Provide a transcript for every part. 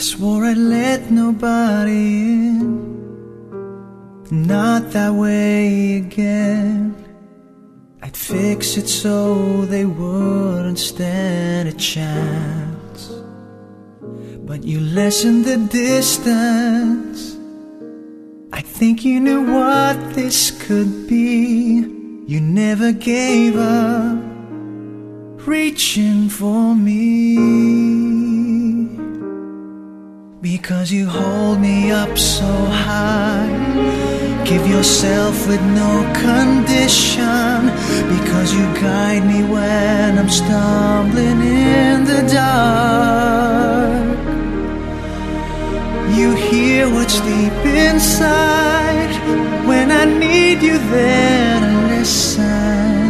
swore I'd let nobody in. Not that way again. I'd fix it so they wouldn't stand a chance. But you lessened the distance. I think you knew what this could be. You never gave up reaching for me. Because you hold me up so high. Give yourself with no condition. Because you guide me when I'm stumbling in the dark. You hear what's deep inside. When I need you there to listen.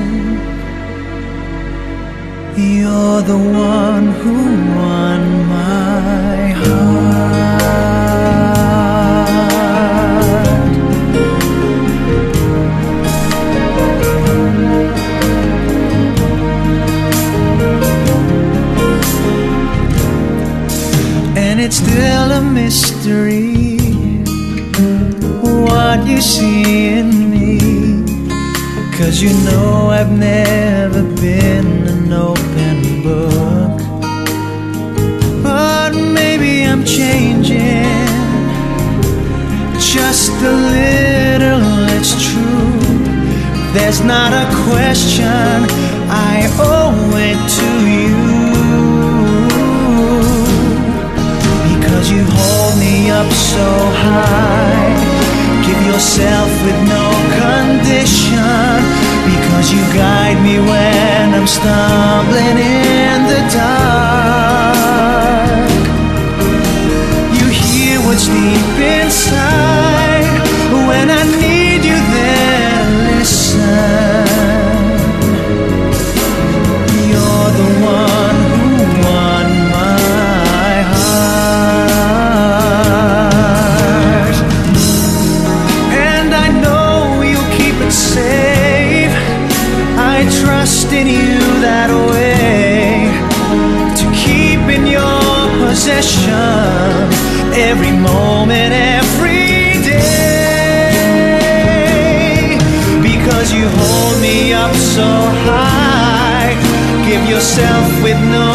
You're the one who won it's still a mystery what you see in me. Cause you know I've never been an open book. But maybe I'm changing just a little, it's true. There's not a question, I owe it to you. Because you hold me up so high. Give yourself with no condition. Because you guide me when I'm stumbling in the dark. You hear what's deep inside when I need you there. Listen. You're the one you that way. To keep in your possession every moment, every day. Because you hold me up so high. Give yourself with no